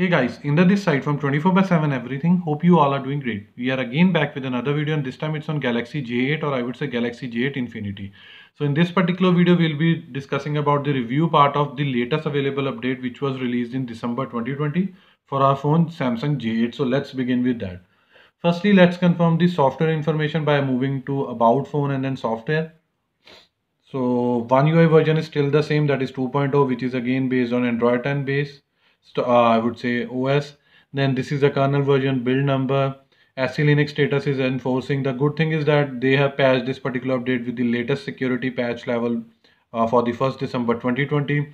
Hey guys, Inder this side from 24 by 7 everything. Hope you all are doing great. We are again back with another video and this time it's on Galaxy J8 or I would say Galaxy J8 Infinity. So in this particular video we'll be discussing about the review part of the latest available update which was released in December 2020 for our phone Samsung J8. So let's begin with that. Firstly, let's confirm the software information by moving to about phone and then software. So One UI version is still the same that is 2.0 which is again based on Android 10 base uh, I would say OS. Then this is the kernel version build number. SE Linux status is enforcing. The good thing is that they have patched this particular update with the latest security patch level uh, for the 1st December 2020.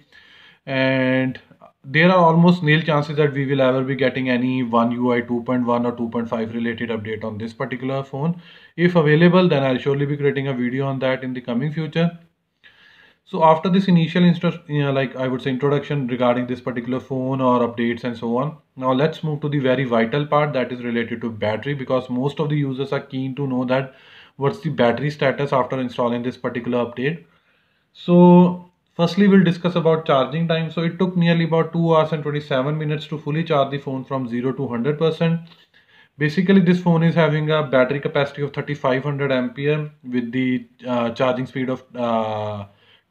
And there are almost nil chances that we will ever be getting any One UI 2.1 or 2.5 related update on this particular phone. If available, then I'll surely be creating a video on that in the coming future. So after this initial you like I would say introduction regarding this particular phone or updates and so on. Now let's move to the very vital part that is related to battery because most of the users are keen to know that what's the battery status after installing this particular update. So firstly we'll discuss about charging time. So it took nearly about 2 hours and 27 minutes to fully charge the phone from 0 to 100%. Basically this phone is having a battery capacity of 3500 ampere with the uh, charging speed of uh,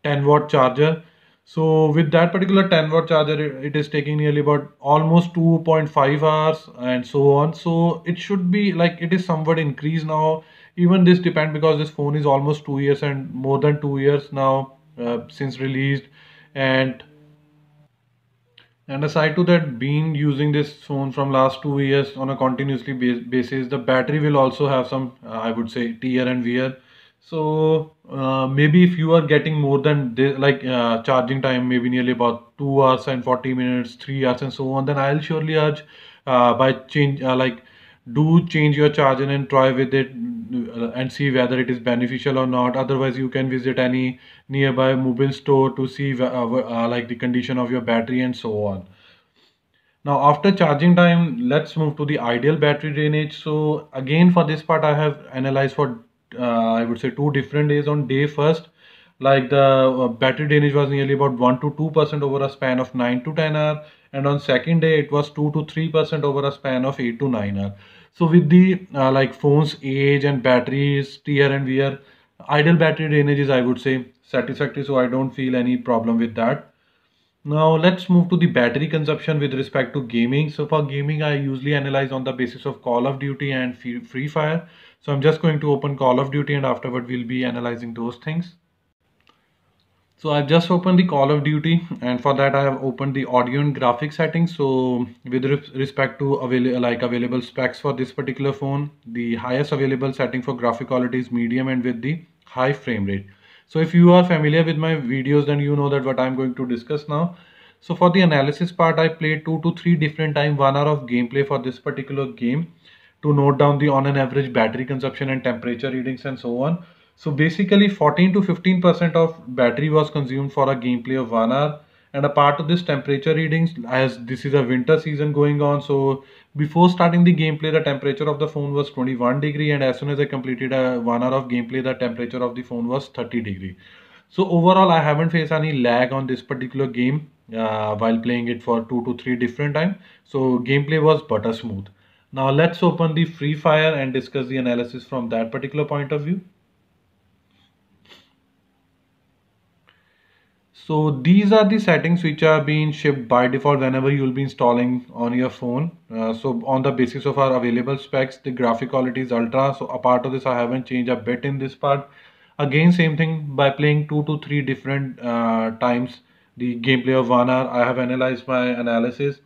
10 watt charger. So with that particular 10 watt charger it, is taking nearly about almost 2.5 hours and so on. So it should be like it is somewhat increased now. Even this depend because this phone is almost two years and more than two years now uh, since released. And and aside to that being using this phone from last two years on a continuously basis the battery will also have some uh, i would say tear and wear. So uh, maybe if you are getting more than this, like uh, charging time, maybe nearly about two hours and 40 minutes, three hours and so on, then I'll surely urge uh, by change, uh, like do change your charger and try with it uh, and see whether it is beneficial or not. Otherwise, you can visit any nearby mobile store to see like the condition of your battery and so on. Now after charging time, let's move to the ideal battery drainage. So again for this part, I have analyzed for I would say two different days on day first. Like the uh, battery drainage was nearly about 1 to 2 percent over a span of 9 to 10 hour. And on second day it was 2 to 3 percent over a span of 8 to 9 hour. So with the uh, like phones age and batteries tear and wear idle battery drainage is i would say satisfactory. So i don't feel any problem with that. Now let's move to the battery consumption with respect to gaming. So for gaming i usually analyze on the basis of call of duty and free fire so I'm just going to open Call of Duty and afterward we'll be analyzing those things. So I've just opened the Call of Duty and for that I have opened the audio and graphic settings. So with respect to avail like available specs for this particular phone, the highest available setting for graphic quality is medium and with the high frame rate. So if you are familiar with my videos then you know that what I'm going to discuss now. So for the analysis part I played two to three different time one hour of gameplay for this particular game to note down the on an average battery consumption and temperature readings and so on. So basically 14 to 15% of battery was consumed for a gameplay of one hour. And a part of this temperature readings as this is a winter season going on so before starting the gameplay the temperature of the phone was 21 degree. And as soon as I completed a one hour of gameplay the temperature of the phone was 30 degree. So overall I haven't faced any lag on this particular game uh, while playing it for two to three different time. So gameplay was butter smooth now let's open the Free Fire and discuss the analysis from that particular point of view. So these are the settings which are being shipped by default whenever you will be installing on your phone. Uh, so on the basis of our available specs, the graphic quality is ultra. So apart of this, I haven't changed a bit in this part. Again, same thing by playing two to three different uh, times the gameplay of one hour. I have analyzed my analysis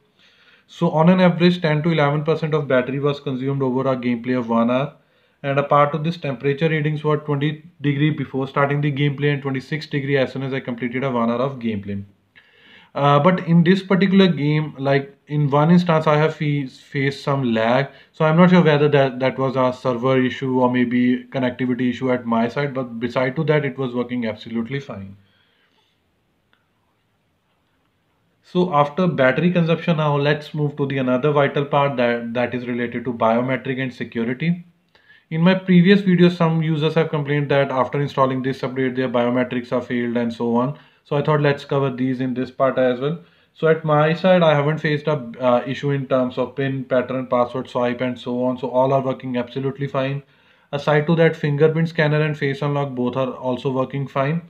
so on an average 10 to 11% of battery was consumed over a gameplay of 1 hour and a part of this temperature readings were 20 degree before starting the gameplay and 26 degree as soon as I completed a 1 hour of gameplay. Uh, but in this particular game like in one instance I have faced some lag so I'm not sure whether that that was a server issue or maybe connectivity issue at my side but beside to that it was working absolutely fine. So after battery consumption now let's move to the another vital part that, that is related to biometric and security. in my previous videos some users have complained that after installing this update their biometrics are failed and so on. So i thought let's cover these in this part as well. So at my side i haven't faced a uh, issue in terms of pin pattern password swipe and so on. So all are working absolutely fine. Aside to that fingerprint scanner and face unlock both are also working fine.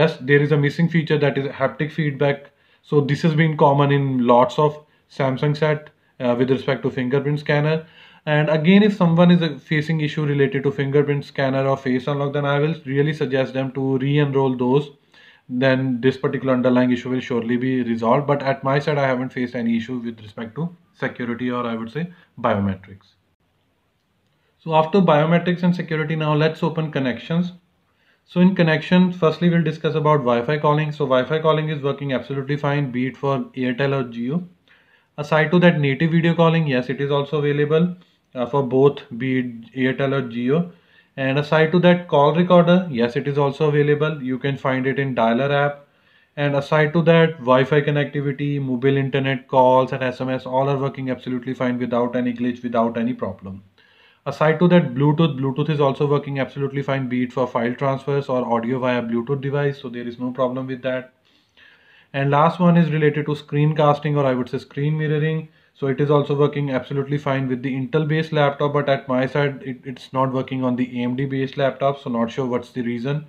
Yes there is a missing feature that is haptic feedback so this has been common in lots of samsung set uh, with respect to fingerprint scanner. And again if someone is facing issue related to fingerprint scanner or face unlock then i will really suggest them to re-enroll those. Then this particular underlying issue will surely be resolved. But at my side i haven't faced any issue with respect to security or i would say biometrics. So after biometrics and security now let's open connections so in connection firstly we'll discuss about wi-fi calling. So wi-fi calling is working absolutely fine be it for airtel or Jio. Aside to that native video calling yes it is also available uh, for both be it Airtel or Jio. And aside to that call recorder yes it is also available. You can find it in dialer app. And aside to that Wi-Fi connectivity mobile internet calls and SMS all are working absolutely fine without any glitch without any problem aside to that Bluetooth Bluetooth is also working absolutely fine be it for file transfers or audio via Bluetooth device so there is no problem with that. And last one is related to screencasting or I would say screen mirroring. So it is also working absolutely fine with the Intel based laptop but at my side it, it's not working on the AMD based laptop so not sure what's the reason.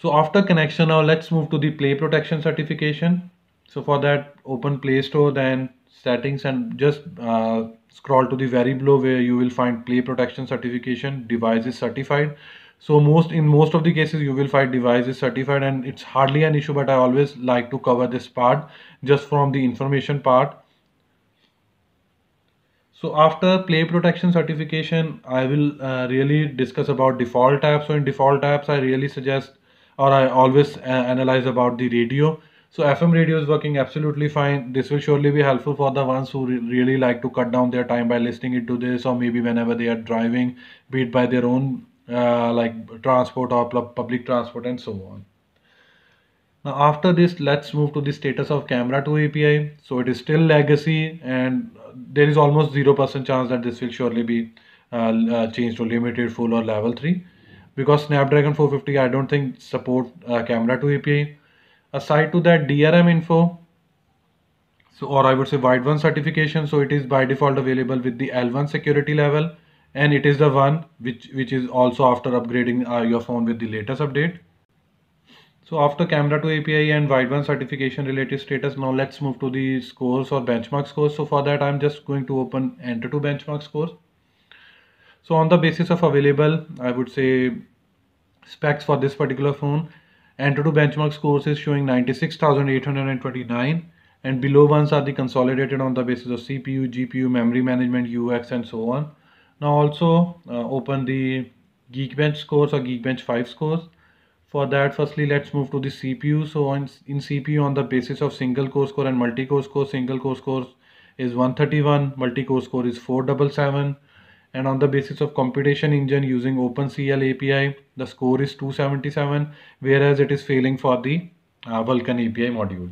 So after connection now let's move to the play protection certification. So for that open play store then settings and just uh, scroll to the very below where you will find play protection certification device is certified. So most in most of the cases you will find device is certified and it's hardly an issue but i always like to cover this part just from the information part. So after play protection certification i will uh, really discuss about default apps. So in default apps i really suggest or i always uh, analyze about the radio so fm radio is working absolutely fine this will surely be helpful for the ones who re really like to cut down their time by listening it to this or maybe whenever they are driving be it by their own uh, like transport or public transport and so on. Now after this let's move to the status of camera 2 API. So it is still legacy and there is almost 0% chance that this will surely be uh, uh, changed to limited full or level 3 because Snapdragon 450 I don't think support uh, camera 2 API. Aside to that DRM info. So or I would say Widevine certification. So it is by default available with the L1 security level. And it is the one which which is also after upgrading uh, your phone with the latest update. So after camera 2 api and Widevine certification related status now let's move to the scores or benchmark scores. So for that i'm just going to open AnTuTu benchmark scores. So on the basis of available i would say specs for this particular phone AnTuTu benchmark scores is showing 96829 and below ones are the consolidated on the basis of cpu gpu memory management ux and so on now also uh, open the Geekbench scores or Geekbench 5 scores. For that, firstly, let's move to the CPU. So on, in CPU on the basis of single core score and multi-core score, single core score is 131, multi-core score is 477. And on the basis of computation engine using OpenCL API, the score is 277, whereas it is failing for the uh, Vulkan API module.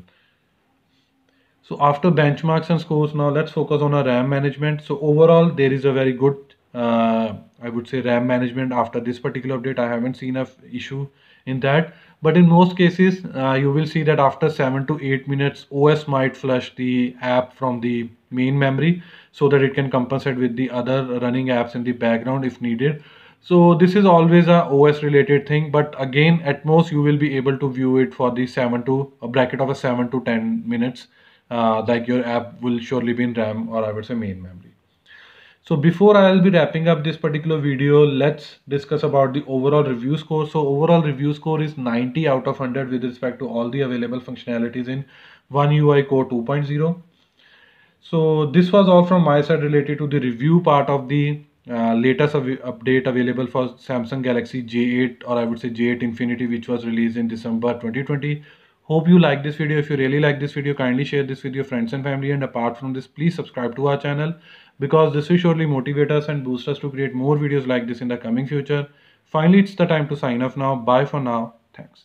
So after benchmarks and scores, now let's focus on our RAM management. So overall, there is a very good uh, I would say RAM management after this particular update. I haven't seen a issue in that. But in most cases, uh, you will see that after 7 to 8 minutes, OS might flush the app from the main memory so that it can compensate with the other running apps in the background if needed. So this is always a OS related thing. But again, at most you will be able to view it for the 7 to a bracket of a 7 to 10 minutes. Uh, like your app will surely be in RAM or I would say main memory. So before I'll be wrapping up this particular video, let's discuss about the overall review score. So overall review score is 90 out of 100 with respect to all the available functionalities in One UI Core 2.0. So this was all from my side related to the review part of the uh, latest update available for Samsung Galaxy J8 or I would say J8 Infinity which was released in December 2020. Hope you like this video. If you really like this video, kindly share this with your friends and family and apart from this, please subscribe to our channel because this will surely motivate us and boost us to create more videos like this in the coming future. Finally, it's the time to sign off now. Bye for now. Thanks.